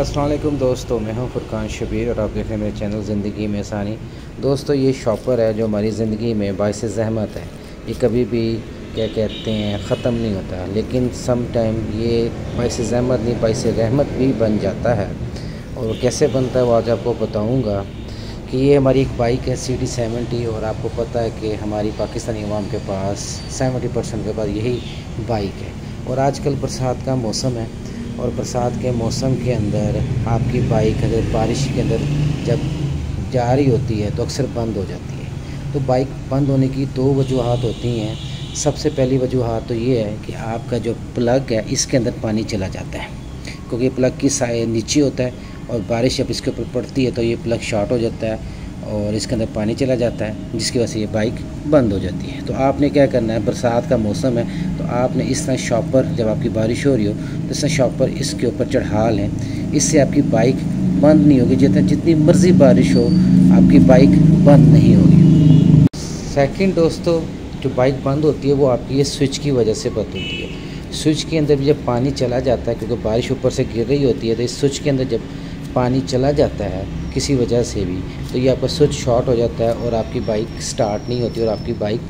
असलम दोस्तों, मैं हूँ फुरकान शबीर और आप देख मेरे चैनल ज़िंदगी में आसानी। दोस्तों, ये शॉपर है जो हमारी ज़िंदगी में बायस जहमत है। ये कभी भी, क्या कहते हैं, ख़त्म नहीं होता, लेकिन सम टाइम ये बायस जहमत नहीं बायस रहमत भी बन जाता है। और कैसे बनता है वो आज आपको बताऊँगा कि ये हमारी एक बाइक है सी डी सेवेंटी, और आपको पता है कि हमारी पाकिस्तानी अवाम के पास, सेवेंटी परसेंट के पास यही बाइक है। और आजकल बरसात का मौसम है और बरसात के मौसम के अंदर, आपकी बाइक अगर बारिश के अंदर जब जा रही होती है तो अक्सर बंद हो जाती है। तो बाइक बंद होने की दो वजूहत होती हैं। सबसे पहली वजूहत तो ये है कि आपका जो प्लग है, इसके अंदर पानी चला जाता है। क्योंकि प्लग की साइड नीचे होता है और बारिश जब इसके ऊपर पड़ती है तो ये प्लग शॉर्ट हो जाता है। और इसके अंदर पानी चला जाता है, जिसकी वजह से ये बाइक बंद हो जाती है। तो आपने क्या करना है, बरसात का मौसम है तो आपने इस तरह शॉपर जब आपकी बारिश हो रही हो तो इस तरह शॉपर इसके ऊपर चढ़ा लें। इससे आपकी बाइक बंद नहीं होगी, जितना, जितनी मर्ज़ी बारिश हो, आपकी बाइक बंद नहीं होगी। सेकंड दोस्तों, जो बाइक बंद होती है, वो आपकी ये स्विच की वजह से बंद होती है। स्विच के अंदर भी जब पानी चला जाता है, क्योंकि बारिश ऊपर से गिर रही होती है तो इस स्विच के अंदर जब पानी चला जाता है किसी वजह से भी तो ये आपका स्विच शॉर्ट हो जाता है और आपकी बाइक स्टार्ट नहीं होती और आपकी बाइक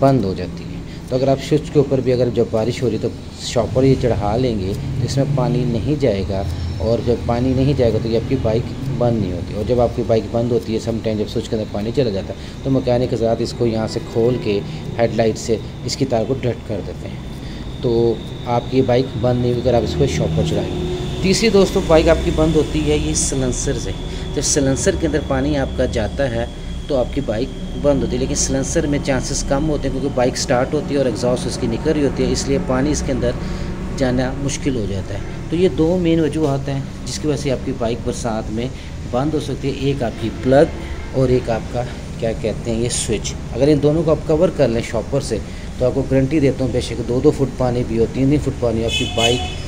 बंद हो जाती है। तो अगर आप स्विच के ऊपर भी अगर जब बारिश हो रही तो शॉपर ये चढ़ा लेंगे तो इसमें पानी नहीं जाएगा और जब पानी नहीं जाएगा तो ये आपकी बाइक बंद नहीं होती। और जब आपकी बाइक बंद होती है सम टाइम जब स्विच के अंदर पानी चला जाता है तो मकैनिक के साथ इसको यहाँ से खोल के हेडलाइट से इसकी तार को डट कर देते हैं। तो आपकी बाइक बंद नहीं हुई अगर आप इसको शॉपर चलाएँगे तीसरी दोस्तों, बाइक आपकी बंद होती है, ये सिलेंसर से जब सिलेंसर के अंदर पानी आपका जाता है तो आपकी बाइक बंद होती है। लेकिन सिलेंसर में चांसेस कम होते हैं, क्योंकि बाइक स्टार्ट होती है और एग्जॉस्ट उसकी निकल रही होती है, इसलिए पानी इसके अंदर जाना मुश्किल हो जाता है। तो ये दो मेन वजूहत हैं, जिसकी वजह से आपकी बाइक बरसात में बंद हो सकती है। एक आपकी प्लग और एक आपका, क्या कहते हैं, ये स्विच। अगर इन दोनों को आप कवर कर लें शॉपर से तो आपको गारंटी देता हूँ, बेशक दो दो फुट पानी भी हो तीन तीन फुट पानी आपकी बाइक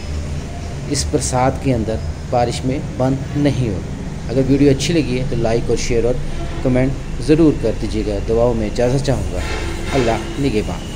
इस प्रसाद के अंदर बारिश में बंद नहीं हो। अगर वीडियो अच्छी लगी है तो लाइक और शेयर और कमेंट ज़रूर कर दीजिएगा। दवाओं में इजाज़त चाहूँगा। अल्लाह निगेबान।